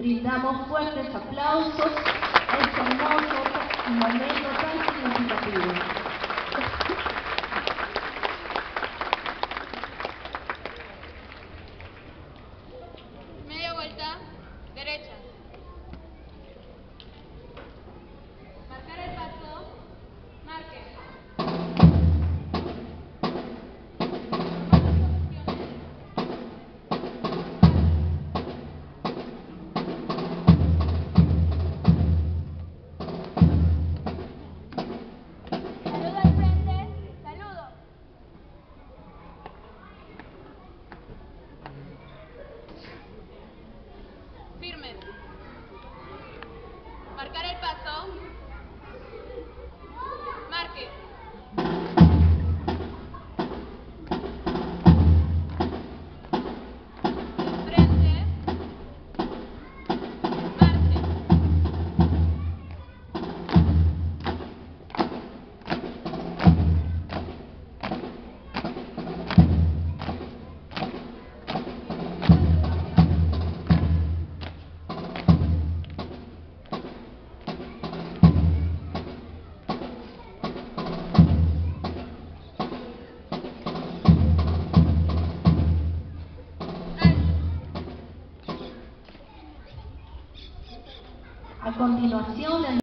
Brindamos fuertes aplausos a este hermoso momento tan significativo. A continuación, el